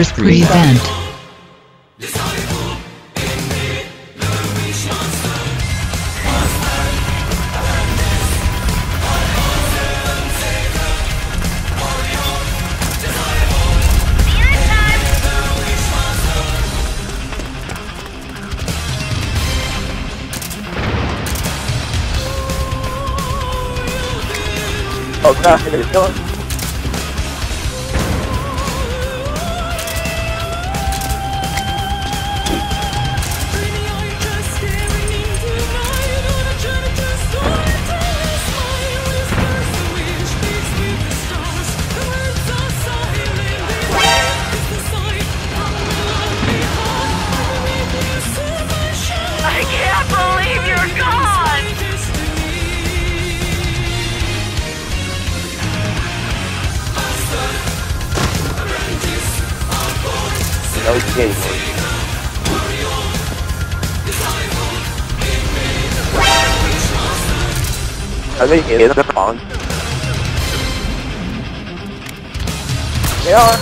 Brothers present. Oh god, Skateboard. Are they in the pond? They are.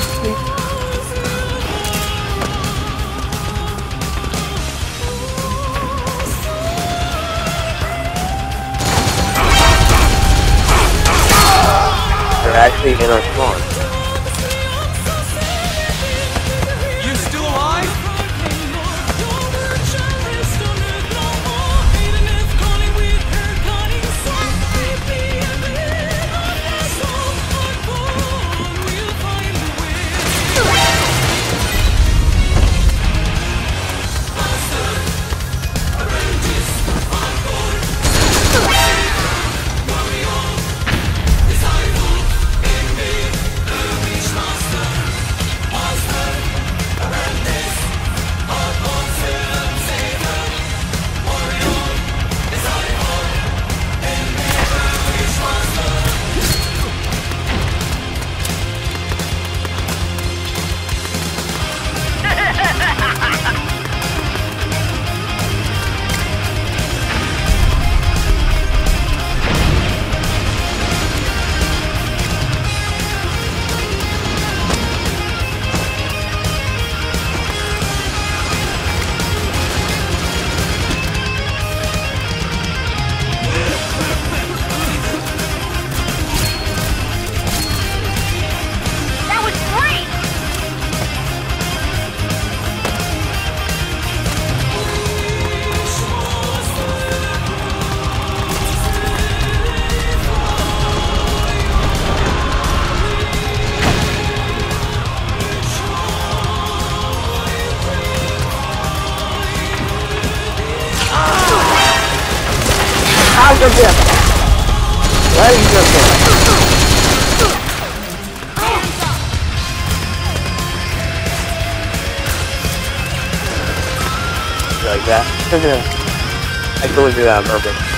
They're actually in our spawn. You just going? Like that. I only do that on purpose.